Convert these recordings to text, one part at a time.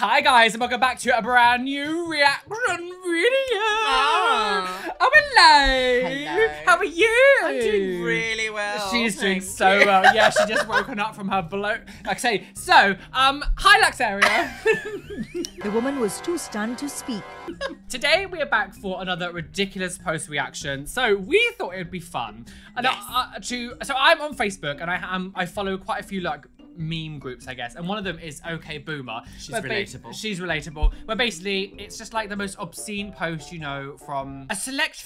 Hi guys, and welcome back to a brand new reaction video. Ah. Oh, hello. Hello. How are you? I'm doing really well. She's doing so you. well. Yeah, she just woken up from her bloat. Like I say, so, um, hi Luxeria. The woman was too stunned to speak. Today we are back for another ridiculous post reaction. So we thought it would be fun, and Yes. uh, to so I'm on Facebook and I um I follow quite a few like meme groups I guess, and one of them is OK Boomer. She's relatable. she's relatable. Where basically it's just like the most obscene post you know from a select.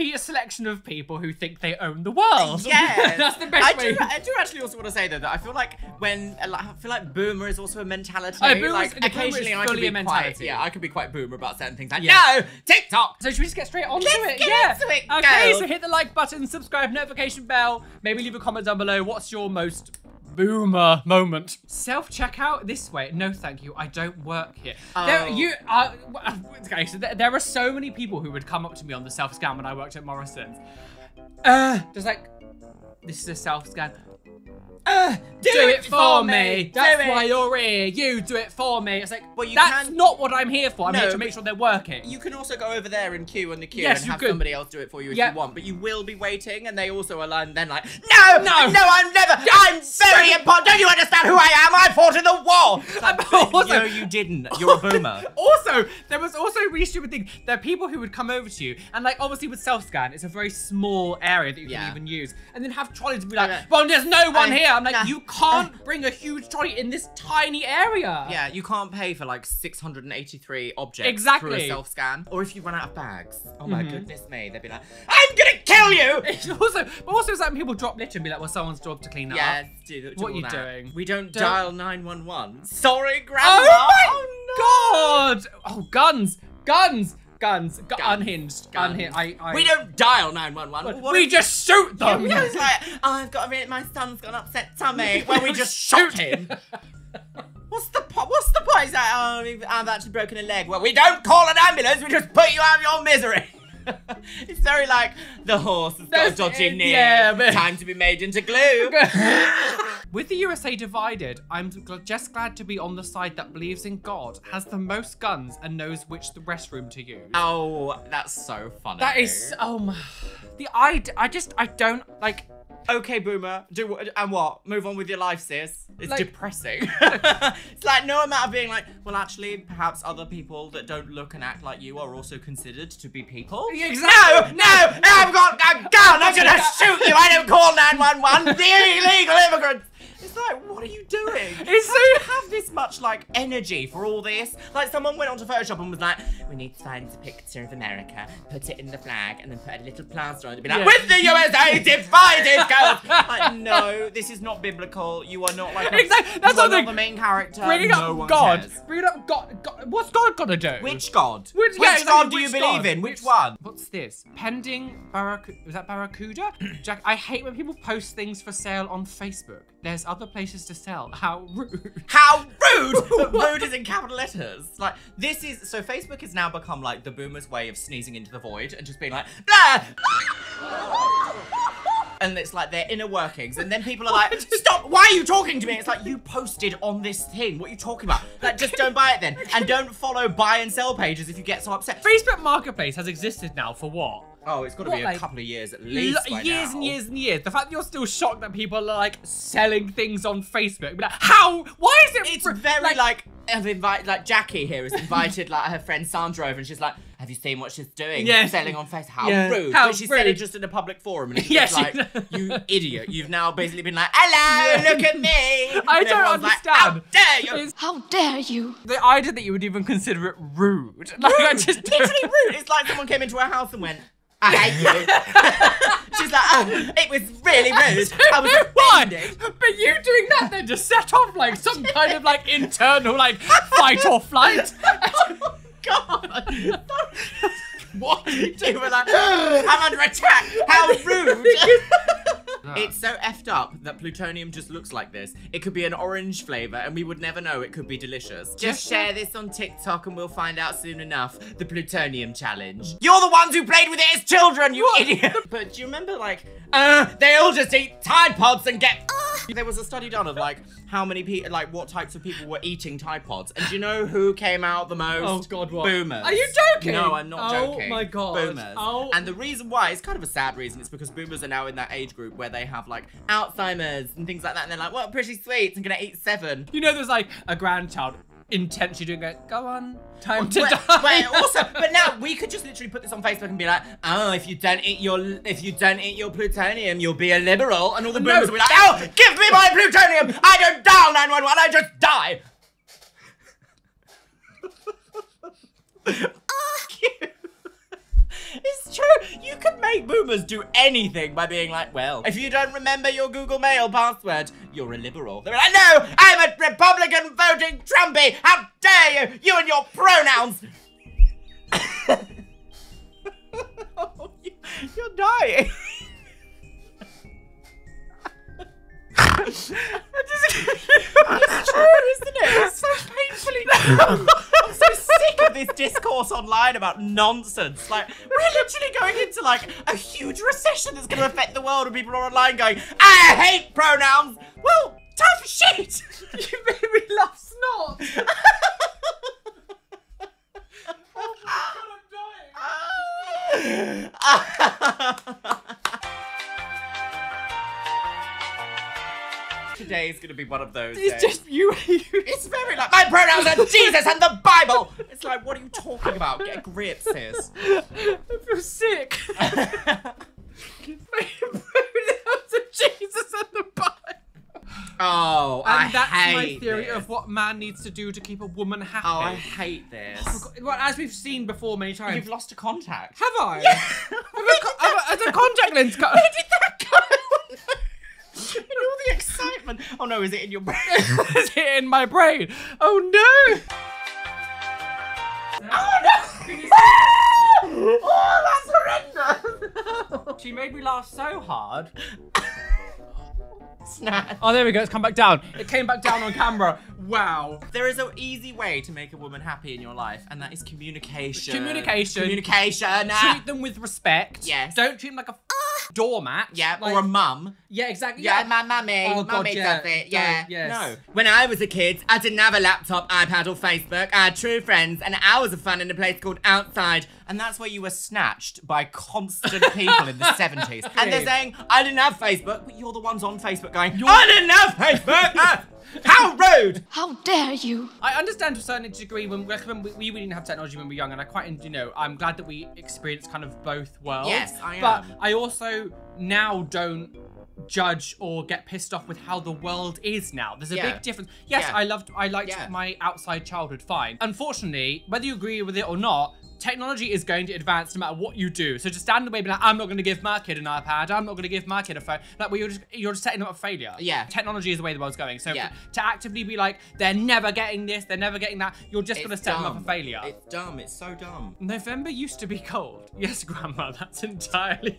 A selection of people who think they own the world. Yes, that's the best I way. do, I do actually also want to say though that I feel like when I feel like boomer is also a mentality. Oh, like boomer is occasionally I could be a quite mentality. yeah I could be quite boomer about certain things. Like Yeah. no TikTok. So should we just get straight onto Let's it? get yeah. into it, Okay, so hit the like button, subscribe, notification bell. Maybe leave a comment down below. What's your most boomer moment? Self checkout this way. No, thank you. I don't work here. There, Oh. you. Uh, okay, so there, there are so many people who would come up to me on the self scan when I worked at Morrisons. Uh, just like, this is a self scan. Uh, do, it, for me. That's Do why it. you're here. You do it for me. It's like, Well, you that's can- not what I'm here for. I'm No, here to make sure they're working. You can also go over there and queue on the queue Yes, and have could. somebody else do it for you if Yeah. you want, but you will be waiting, and they also are like, then like, no, No. no, I'm never, I'm very important. Don't you understand who I am? I fought in the war. Like, Also- no, you didn't. You're a boomer. Also, there was also a really stupid thing. There are people who would come over to you, and like obviously with self-scan, it's a very small area that you Yeah. can even use, and then have trolleys be like, "Well, there's no one I- here." I'm like, nah. "You can't bring a huge trolley in this tiny area." Yeah, you can't pay for like 683 objects Exactly. through a self scan. Or if you run out of bags. Oh my Mhm. goodness me, they'd be like, I'm gonna kill you! It's also, but also, it's like when people drop litter and be like, "Well, someone's job to clean that Yeah, up." do, do What all you that. doing? We don't, Don't- dial 911. Sorry, Grandma. Oh my god! Oh, guns, guns, guns, Gu- Guns, unhinged, guns. unhinged. I, I, We don't dial 911. What we if- just shoot Yeah, them. we was like, oh, I've got a minute, my son's got an upset tummy. Well, we just shot him. What's the po- What's the point? He's like, oh, I've actually broken a leg. Well, we don't call an ambulance. We just put you out of your misery. it's very like the horse has got a That's dodgy it, knee. yeah, but- Time to be made into glue. With the USA divided, I'm gl- just glad to be on the side that believes in God, has the most guns, and knows which the restroom to use. oh, that's so funny. That is, oh my, the I, I just, I don't like. okay, boomer. Do what and what? Move on with your life, sis. It's Like- depressing. it's like no amount of being like, well, actually, perhaps other people that don't look and act like you are also considered to be people. Exactly. No, no, I've got a gun. I'm gonna shoot you. I don't call 911. The illegal immigrants. It's like, what are you doing? It's How do you have this much like energy for all this? Like someone went onto Photoshop and was like, we need to find a picture of America, put it in the flag, and then put a little plaster on it. and Be like, Yeah. with the USA divided, girls. like, no, this is not biblical. You are not like a, Exactly, that's you are what not they- the main character. Bringing no up one God, cares. bringing up God, God, what's God gonna do? Which god? Which- Which, yeah, exactly, god do you believe god? in? Which one? What's this? Pending Barracuda. Was that Barracuda? Jack, I hate when people post things for sale on Facebook. There's other places to sell. How rude. How rude! But rude is in capital letters. Like this is so Facebook has now become like the boomer's way of sneezing into the void and just being like blah. And it's like their inner workings, and then people are like, "Stop! Why are you talking to me?" It's like you posted on this thing. What are you talking about? Like, just don't buy it then, and don't follow buy and sell pages if you get so upset. Facebook Marketplace has existed now for what? Oh, it's got to be a like, couple of years at least. By years now. and years and years. The fact that you're still shocked that people are like selling things on Facebook. Like, how? Why is it? It's very like, I've invited like Jackie here has invited like her friend Sandra over and she's like, Have you seen what she's doing? Yes. Selling on Facebook. How Yeah. rude. How but she said it just in a public forum and it's Yeah, just she- like, you idiot. You've now basically been like, Hello, Yeah. look at me. I And don't everyone's like, understand. How dare you? It's How dare you? the idea that you would even consider it rude. Like, I Rude. just Literally rude. It's like someone came into her house and went, I hate you. She's like, oh, it was really rude. I was Why? offended. But you doing that then just set off like some kind of like internal like fight or flight. Oh, God. what are you doing? We're like, I'm under attack. How rude. It's so effed up that plutonium just looks like this. It could be an orange flavor and we would never know it could be delicious. Just Just- share this on TikTok and we'll find out soon enough. The plutonium challenge. You're the ones who played with it as children, you idiot. But do you remember like, uh, they all just eat Tide Pods and get There was a study done of like how many people, like what types of people were eating Tide Pods, and do you know who came out the most? Oh, God, what? Boomers. Are you joking? No, I'm not Oh, joking. Oh my God. Boomers. Oh. And the reason why it's kind of a sad reason. It's because boomers are now in that age group where they have like Alzheimer's and things like that, and they're like, "Well, pretty sweet. I'm gonna eat seven. You know, there's like a grandchild intentionally doing it. Go on, time to But, die. but also, but now we could just literally put this on Facebook and be like, "Oh, if you don't eat your if you don't eat your plutonium, you'll be a liberal," and all the No. boomers will be like, "Oh, give me my plutonium! I don't dial 911. I just die." It's true. You could make boomers do anything by being like, well, if you don't remember your Google Mail password, you're a liberal. They're like, no, I'm a Republican voting Trumpy. How dare you? You and your pronouns. you, you're dying. it's true, isn't it? It's so painfully true. I'm so sick of this discourse online about nonsense. Like, we're literally going into like a huge recession that's going to affect the world, and people are online going, "I hate pronouns." Well, tough shit. you made me laugh snot. oh my god, I'm dying. Today is going to be one of those. It's days. just you. you. It's very like my pronouns are Jesus and the Bible. It's like, what are you talking about? Get a grip, sis. I feel sick. my pronouns are Jesus and the Bible. oh, And I that's my theory this. of what man needs to do to keep a woman happy. Oh, I hate this. Oh well, as we've seen before many times. You've lost a contact. Have I? Yeah. Have a co- have a- a contact lens cut? Where did that go? in all the excitement. Oh no, is it in your brain? Is it in my brain? Oh no! oh, no! oh, that's horrendous. She made me laugh so hard. Snap. Oh, there we go. It's come back down. It came back down on camera. Wow. There is an easy way to make a woman happy in your life, and that is communication. Communication. Communication. Treat them with respect. Yes. Don't treat them like a f- doormat. Yeah, Like- or a mum. Yeah, exactly. Yeah, my mummy. Oh, mummy yeah. does it. Don't- Yeah. yes. No. When I was a kid, I didn't have a laptop, iPad, or Facebook. I had true friends and hours of fun in a place called Outside. And that's where you were snatched by constant people in the 70s. And they're saying, I didn't have Facebook, but you're the ones on Facebook going, I didn't have Facebook! Ah, How rude! How dare you? I understand to a certain degree when, when we, we didn't have technology when we were young, and I quite, you know, I'm glad that we experienced kind of both worlds. Yes, I am. But. I also now don't judge or get pissed off with how the world is now. There's a Yeah. big difference. Yes, Yeah. I loved, I liked Yeah. my outside childhood. Fine. Unfortunately, whether you agree with it or not. Technology is going to advance no matter what you do. So to stand in the way and be like, I'm not going to give my kid an iPad. I'm not going to give my kid a phone. Like, well, you're just you're just setting up a failure. Yeah. Technology is the way the world's going. So Yeah. to actively be like, they're never getting this, they're never getting that, you're just going to set them up dumb. for failure. It's dumb. It's so dumb. November used to be cold. Yes, Grandma, that's entirely.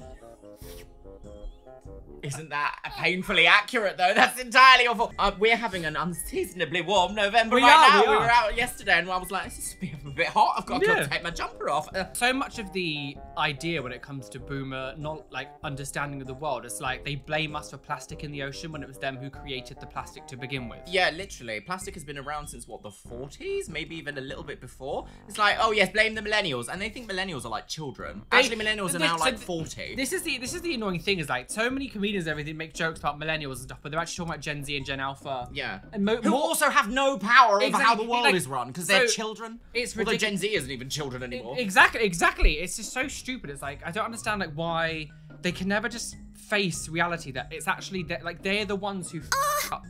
Isn't that painfully accurate though? That's entirely awful. Uh, we're having an unseasonably warm November We right are, now. we We, were out yesterday and I was like, this is a bit, a bit hot. I've got Yeah. to take my jumper off. Uh, So much of the idea when it comes to boomer not like understanding of the world, it's like they blame us for plastic in the ocean when it was them who created the plastic to begin with. yeah, literally. Plastic has been around since what, the 40s? Maybe even a little bit before. It's like, oh yes, blame the millennials. And they think millennials are like children. Actually, millennials are now so like 40. This is the this is the annoying thing is like so many comedians and everything make jokes about millennials and stuff, but they're actually talking about Gen Z and Gen Alpha. yeah. And mo- Who more- also have no power over how the world like, is run because they're so children. it's Although ridiculous. Gen Z isn't even children anymore. Exactly, exactly. It's just so stupid. It's like I don't understand like why they can never just face reality that it's actually that like they're the ones who f- ah! up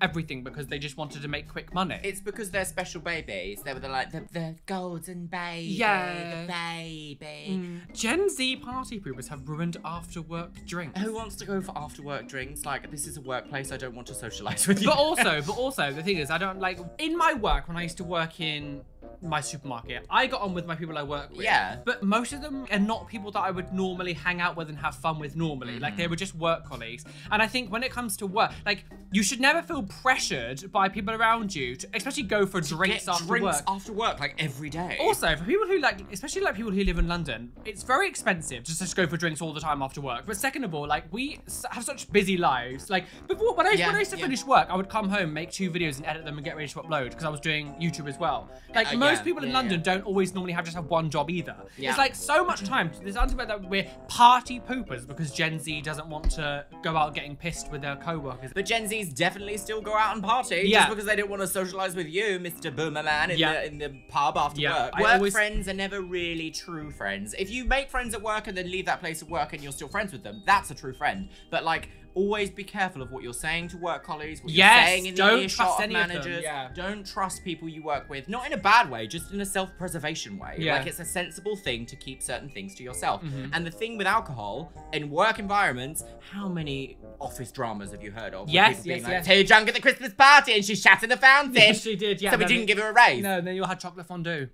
everything because they just wanted to make quick money. It's because they're special babies. They were the, like the, the golden baby. Yeah. The baby. Mm. Gen Z party poopers have ruined after work drinks. Who wants to go for after work drinks? Like, this is a workplace. I don't want to socialize with you. But also, but also, the thing is, I don't like in my work when I used to work in my supermarket. I got on with my people I work with. Yeah. But most of them are not people that I would normally hang out with and have fun with normally. Like Mm-hmm. they were just work colleagues. And I think when it comes to work, like you should never feel pressured by people around you to especially go for drinks Get after drinks work. after work, like every day. Also, for people who like, especially like people who live in London, it's very expensive just to just go for drinks all the time after work. But second of all, like we have such busy lives. Like before, when I Yeah, when I used to yeah. finish work, I would come home, make two videos, and edit them and get ready to upload because I was doing YouTube as well. Like Uh, most yeah, people in London don't always normally have just have one job either. It's like so much time. There's argument that we're party poopers because Gen Z doesn't want to go out getting pissed with their co-workers. But Gen Zs definitely still go out and party Yeah. just because they didn't want to socialize with you, Mr. Boomerman, in, the, in the pub after work. I Work always- friends are never really true friends. If you make friends at work and then leave that place of work and you're still friends with them, that's a true friend. But like, always be careful of what you're saying to work colleagues, what Yes, you're saying in the earshot trust of any of them, managers. yeah. Don't trust people you work with, not in a bad way, just in a self-preservation way. Yeah. Like it's a sensible thing to keep certain things to yourself. Mm-hmm. And the thing with alcohol in work environments, how many office dramas have you heard of? Yes, yes, like, yes. Too drunk at the Christmas party and she shat in the fountain. Yes, she did, yeah, So we didn't give her a raise. No, and then you had chocolate fondue.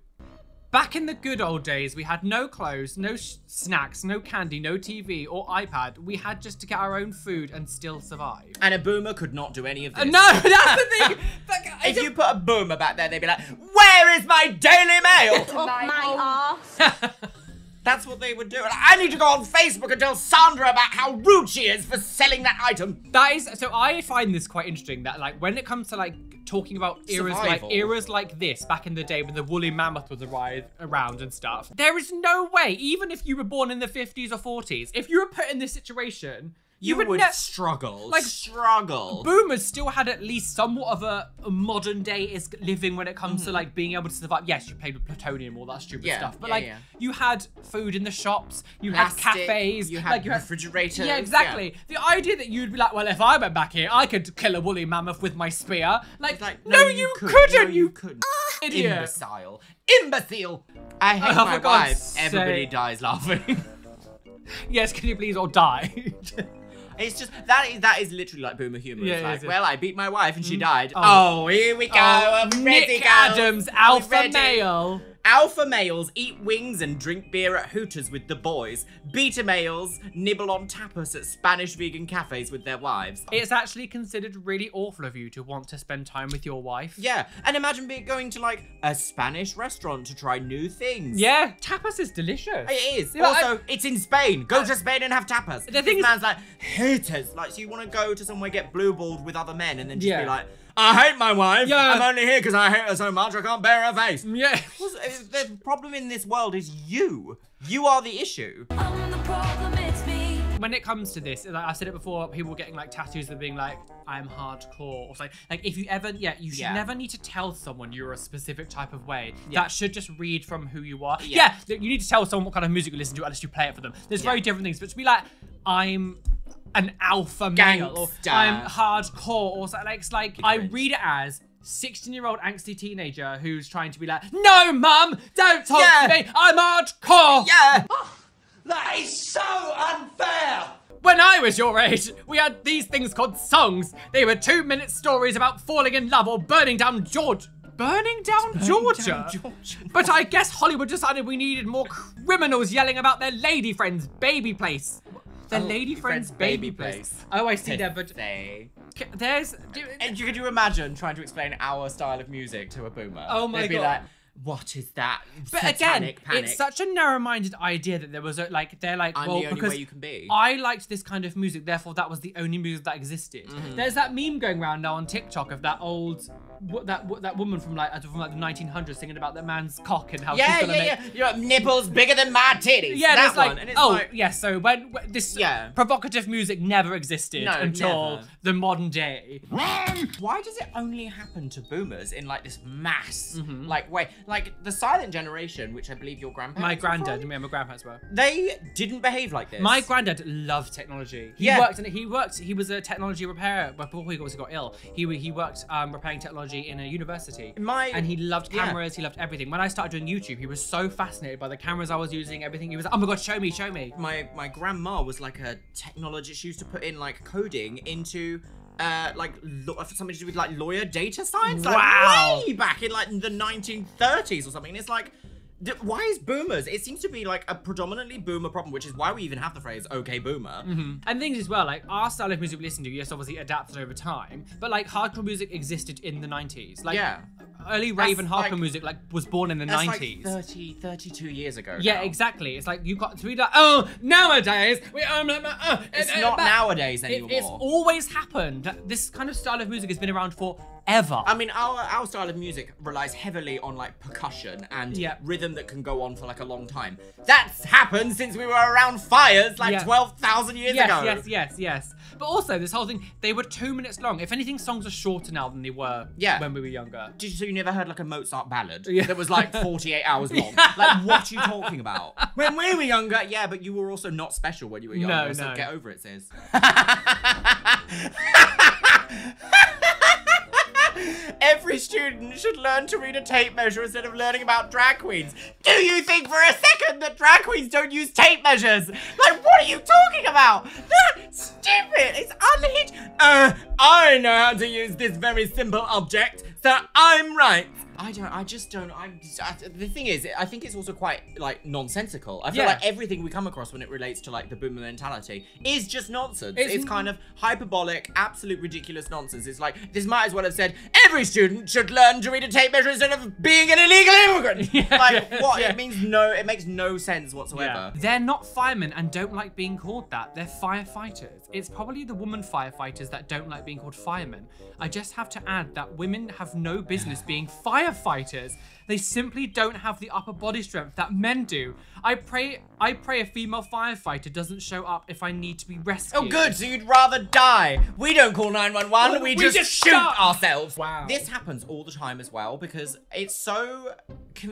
Back in the good old days, we had no clothes, no sh- snacks, no candy, no TV or iPad. We had just to get our own food and still survive. And a boomer could not do any of this. Uh, no, that's the thing. If you put a boomer back there, they'd be like, Where is my Daily Mail? my ass. That's what they would do. And I need to go on Facebook and tell Sandra about how rude she is for selling that item. that is so. I find this quite interesting. That like when it comes to like talking about eras Survival. like eras like this back in the day when the woolly mammoth was around and stuff. There is no way, even if you were born in the 50s or 40s, if you were put in this situation, you, You, would, would ne- struggle. like, struggle. boomers still had at least somewhat of a, a modern day is living when it comes to like being able to survive. Yes, you played with plutonium, all that stupid Mm-hmm. Yeah, stuff, but yeah, like yeah. you had food in the shops, you Plastic, had cafes, you had like you had refrigerators, Yeah, exactly. The idea that you'd be like, well, if I went back here, I could kill a woolly mammoth with my spear. Like, like, no, you, could. couldn't. No, you couldn't. idiot. Imbecile. Imbecile. I hate Oh, my wife. Everybody dies laughing. Yes, can you please all die? It's just that is that is literally like boomer humor. Yeah, it's like, yeah. well, I beat my wife and she mm-hmm. died. Oh. Oh, here we go. Oh, Nick. Adams, alpha male. Alpha males eat wings and drink beer at Hooters with the boys. Beta males nibble on tapas at Spanish vegan cafes with their wives. It's actually considered really awful of you to want to spend time with your wife. Yeah, and imagine being going to like a Spanish restaurant to try new things. Yeah, tapas is delicious. It is. Also, it's in Spain. Go to Spain and have tapas. The thing thing is- man's like haters. Like, so you want to go to somewhere get blue balled with other men and then just Yeah. be like, I hate my wife. Yeah. I'm only here because I hate her so much I can't bear her face. Yeah. What's- uh, The problem in this world is you. You are the issue. I'm the problem, it's me. when it comes to this, like I said it before, people getting like tattoos of being like, I'm hardcore. Or something. Like if you ever, yeah, you should Yeah. never need to tell someone you're a specific type of way. Yeah. That should just read from who you are. Yeah. Yeah, you need to tell someone what kind of music you listen to unless you play it for them. There's very different things, but to be like, I'm an alpha male or I'm hardcore or something like it's like I read it as 16 year old angsty teenager who's trying to be like, no, mum, don't talk Yeah. to me. I'm hardcore. Yeah. That is so unfair! When I was your age, we had these things called songs. They were two minute stories about falling in love or burning down Georgia. Burning down Georgia? down Georgia. But I guess Hollywood decided we needed more criminals yelling about their lady friend's baby place. Their Oh, lady friend's friend's baby, baby place. place. Oh, I see there, but Say. there's. And you, could you imagine trying to explain our style of music to a boomer? Oh my They'd be God. like, what is that? But again, panic. it's such a narrow-minded idea that there was a, like they're like I'm well the only because way you can be. I liked this kind of music, therefore that was the only music that existed. Mm-hmm. There's that meme going around now on TikTok of that old that what, that woman from like from like the 1900s singing about that man's cock and how yeah, she's gonna yeah, make. yeah. You're nipples bigger than my titties. Yeah, that there's like. And it's oh, like, yeah. So when, when this Yeah. provocative music never existed No, until never. the modern day. Why does it only happen to boomers in like this mass like way? Like the silent generation, which I believe your grandparents. My granddad, from, me and my grandparents were. They didn't behave like this. My granddad loved technology. He Yeah. worked and he worked. He was a technology repairer before he got ill. He he worked um, repairing technology in a university. My- and he loved yeah. cameras. He loved everything. When I started doing YouTube, he was so fascinated by the cameras I was using. Everything. He was like, oh my god, show me, show me. my my grandma was like a technologist. She used to put in like coding into uh, like something to do with like lawyer data science. Like, Wow. way back in like the 1930s or something. And it's like. D- Why is boomers? It seems to be like a predominantly boomer problem, which is why we even have the phrase "okay boomer." And things as well, like our style of music we listen to, yes, obviously adapted over time, but like hardcore music existed in the 90s. Like Yeah. early rave and hardcore like- music like was born in the 90s. like 30, 32 years ago. yeah, now. exactly. It's like you got to be like, oh, nowadays we um, uh, It's uh, not nowadays It- anymore. it's always happened. This kind of style of music has been around forever. I mean, our our style of music relies heavily on like percussion and Yeah. rhythm that can go on for like a long time. That's happened since we were around fires like Yeah. twelve thousand years yes, ago. yes, yes, yes. But also this whole thing, they were two minutes long. If anything, songs are shorter now than they were Yeah. when we were younger. Did you, so you never heard like a Mozart ballad Yeah. that was like 48 hours long? Like, what are you talking about? When we were younger, yeah, but you were also not special when you were younger. No, so no. get over it, sis. Every student should learn to read a tape measure instead of learning about drag queens. Do you think for a second that drag queens don't use tape measures? Like, what are you talking about? That's stupid. It's unhinged. Uh, I know how to use this very simple object, so I'm right. I don't. I just don't. I'm. I, the thing is, I think it's also quite like nonsensical. I feel Yeah. like everything we come across when it relates to like the boomer mentality is just nonsense. It's- It's, kind of hyperbolic, absolute ridiculous nonsense. It's like this might as well have said every student should learn to read a tape measure instead of being an illegal immigrant. Yeah, like what? yeah. It means no. It makes no sense whatsoever. They're not firemen and don't like being called that. They're firefighters. It's probably the woman firefighters that don't like being called firemen. I just have to add that women have no business being firefighters. They simply don't have the upper body strength that men do. I pray I pray a female firefighter doesn't show up if I need to be rescued. Oh, good. So you'd rather die. We don't call 911. Well, we, we just, just shoot start. ourselves. Wow. This happens all the time as well because it's so.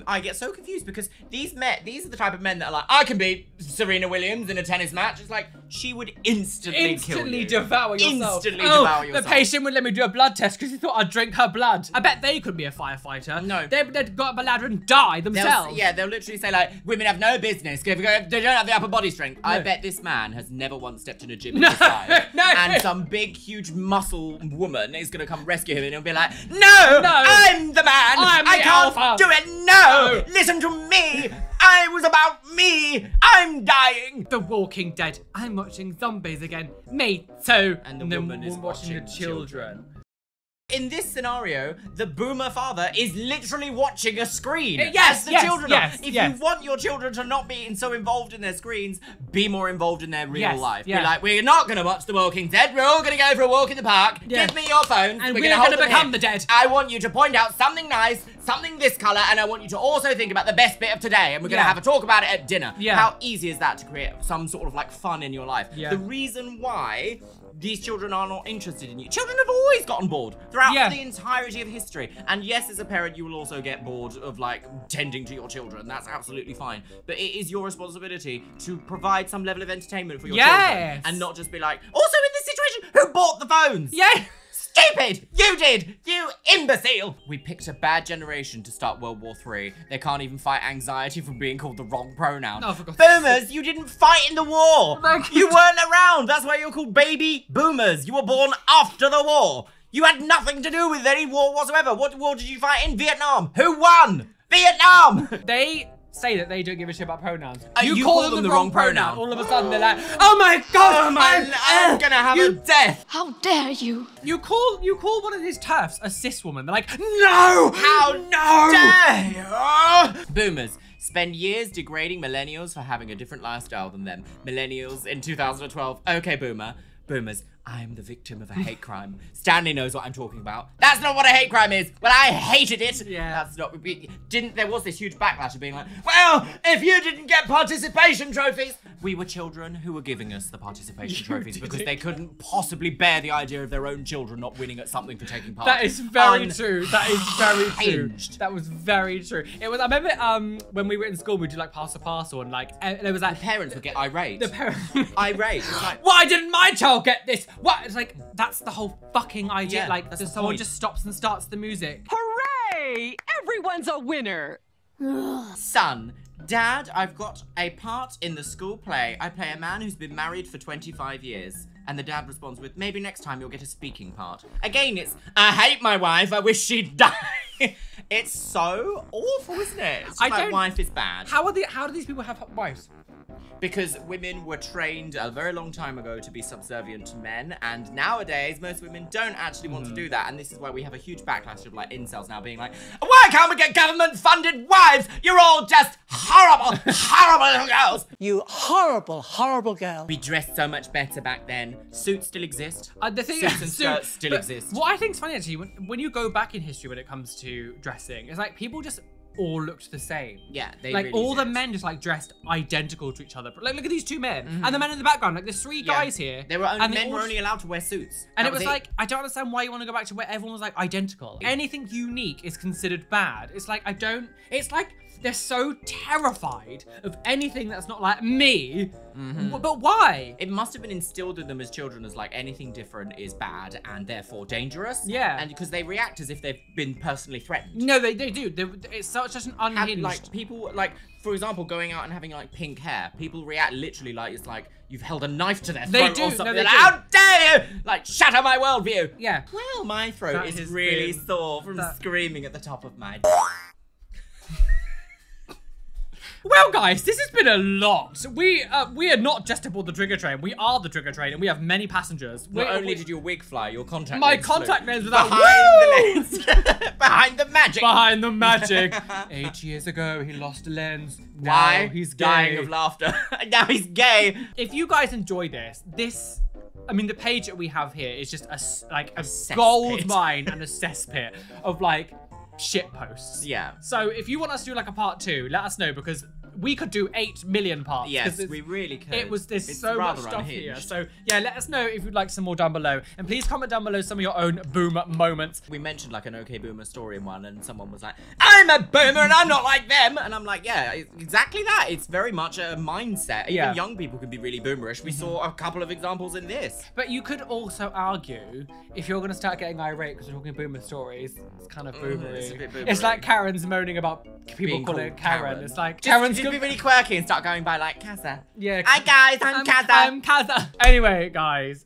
I get so confused because these men, these are the type of men that are like, I can beat Serena Williams in a tennis match. It's like she would instantly, kill Instantly you. devour yourself. Instantly oh, devour The patient would let me do a blood test because he thought I'd drink her blood. I bet they could be a firefighter. No. They, they'd go up a ladder and die They'll, themselves. yeah, they'll literally say like, women have no business. They don't have the upper body strength. I bet this man has never once stepped in a gym in No, his life. no. And some big, huge muscle woman is gonna come rescue him and he'll be like, No, No. I'm the man. I'm I the can't alpha." do it. No, No. listen to me. I was about me. I'm dying. The Walking Dead. I'm watching zombies again. Me too. And the then woman is we're watching the watching children. In this scenario, the boomer father is literally watching a screen. Uh, yes, the yes, children yes, are. If yes. you want your children to not be so involved in their screens, be more involved in their real Yes, life. yeah. Be like, we're not going to watch The Walking Dead. We're all going to go for a walk in the park. Yeah. Give me your phone. And we're we're gonna hold gonna become here. the dead. I want you to point out something nice, something this color, and I want you to also think about the best bit of today. And we're going to Yeah. have a talk about it at dinner. Yeah. How easy is that to create some sort of like fun in your life? Yeah. The reason why these children are not interested in you. Children have always gotten bored throughout Yeah. the entirety of history. And yes, as a parent, you will also get bored of like tending to your children. That's absolutely fine. But it is your responsibility to provide some level of entertainment for your Yes. children. And not just be like, also in this situation, who bought the phones? Yeah. Stupid! You did! You imbecile! We picked a bad generation to start World War Three. They can't even fight anxiety from being called the wrong pronoun. Oh, for Boomers, you didn't fight in the war! You. weren't around! That's why you're called baby boomers. You were born after the war. You had nothing to do with any war whatsoever. What war did you fight in? Vietnam. Who won? Vietnam! They say that they don't give a shit about pronouns. Uh, you call them the wrong pronoun. All of a sudden they're like, oh my god, Oh my, I'm, I'm gonna have a death. How dare you? you call you call one of his turfs a cis woman. They're like, no, How no. dare you? Boomers spend years degrading millennials for having a different lifestyle than them. Millennials in 2012. Okay, boomer. Boomers, I'm the victim of a hate crime. Stanley knows what I'm talking about. That's not what a hate crime is. Well, I hated it. Yeah. That's not. we- Didn't there was this huge backlash of being like, well, if you didn't get participation trophies, we were children who were giving us the participation You trophies because it. they couldn't possibly bear the idea of their own children not winning at something for taking part. That is very Un- true. That is very true. That was very true. It was. I remember um when we were in school, we did like pass the parcel, and like and there was like Parents would get irate. the parent. irate. It's like, Why didn't my child get this? What? It's like that's the whole fucking idea. Yeah, like the someone point. just stops and starts the music. Hooray! Everyone's a winner. son, Dad, I've got a part in the school play. I play a man who's been married for 25 years. And the dad responds with, maybe next time you'll get a speaking part. Again, it's, I hate my wife, I wish she'd die. it's so awful, isn't it? It's just I like, don't- wife is bad. How are the how do these people have wives? Because women were trained a very long time ago to be subservient to men, and nowadays most women don't actually want Mm. to do that, and this is why we have a huge backlash of like incels now being like, Why can't we get government-funded wives? You're all just horrible, horrible little girls. You horrible, horrible girl. We dressed so much better back then. Suits still exist. Uh, the thing Suits and so- skirts still exist. What I think's funny actually, when, when you go back in history when it comes to dressing, it's like people just all looked the same. Yeah, they like really all the men just like dressed identical to each other. But like, look at these two men mm-hmm. and the men in the background. Like, there's three. Yeah. guys here. They were only, and men were only allowed to wear suits. And That it was like, I don't understand why you want to go back to where everyone was like identical. Anything unique is considered bad. It's like, I don't, it's like they're so terrified of anything that's not like me. Mm-hmm. W- But why? It must have been instilled in them as children as like anything different is bad and therefore dangerous. Yeah. And because they react as if they've been personally threatened. No, they, they do. They, it's such, such an have, unhinged. like people like for example going out and having like pink hair people react literally like it's like you've held a knife to their They throat do, or no, something they like, do. how dare you like shatter my worldview yeah. well my throat That is really been- sore from that- screaming at the top of my Well, guys, this has been a lot. We uh, we are not just aboard the trigger train. We are the trigger train, and we have many passengers. not We- only we- did your wig fly your contact My lens contact lens without out. behind Woo! the lens behind the magic behind the magic. Eight years ago, he lost a lens. Now why he's dying gay. of laughter now he's gay If you guys enjoy this, this. I mean, the page that we have here is just a like a, cesspit. gold mine and a cesspit of like shit posts. yeah So if you want us to do like a part two, let us know because we could do eight million parts. yes we really could It was there's It's so much rather stuff here. So yeah, let us know if you'd like some more down below, and please comment down below some of your own boomer moments. we mentioned like an OK Boomer story in one, and someone was like, "I'm a boomer and I'm not like them," and I'm like, "Yeah, exactly that. It's very much a mindset. Even Yeah. young people can be really boomerish. We saw a couple of examples in this. But you could also argue if you're gonna start getting irate because we're talking boomer stories, it's kind of boomery. Mm, it's a bit It's like Karen's moaning about people Being calling it Karen. Karen. It's like Just, Karen's just be really quirky and start going by like Kaza. Yeah. Hi guys, I'm, I'm, Kaza. I'm Kaza. Anyway, guys,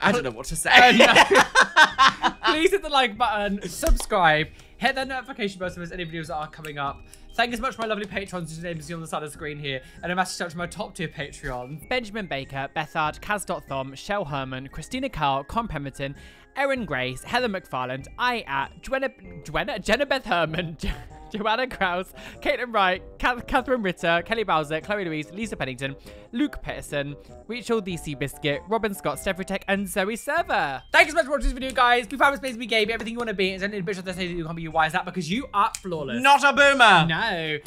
I don't know what to say. Um, please hit the like button, subscribe, hit that notification bell so there's any videos that are coming up. Thank you so much to my lovely patrons whose names you see on the side of the screen here. And a massive shout out to my top tier Patreon. Benjamin Baker, Bethard, Kaz.thom, Shell Herman, Christina Carl, Con Pemberton, Erin Grace, Helen McFarland, I at Joanna, Joanna, Jenna Beth Herman, Joanna Krause, Caitlin Wright, Kath- Catherine Ritter, Kelly Bowser, Chloe Louise, Lisa Pennington, Luke Peterson, Rachel DC Biscuit, Robin Scott, Steffrey Tech, and Zoe Server. Thank you so much for watching this video, guys. Be famous, space, be gay, be everything you want to be. It's only a bitch that says you can't be. Why is that? Because you are flawless. Not a boomer. No.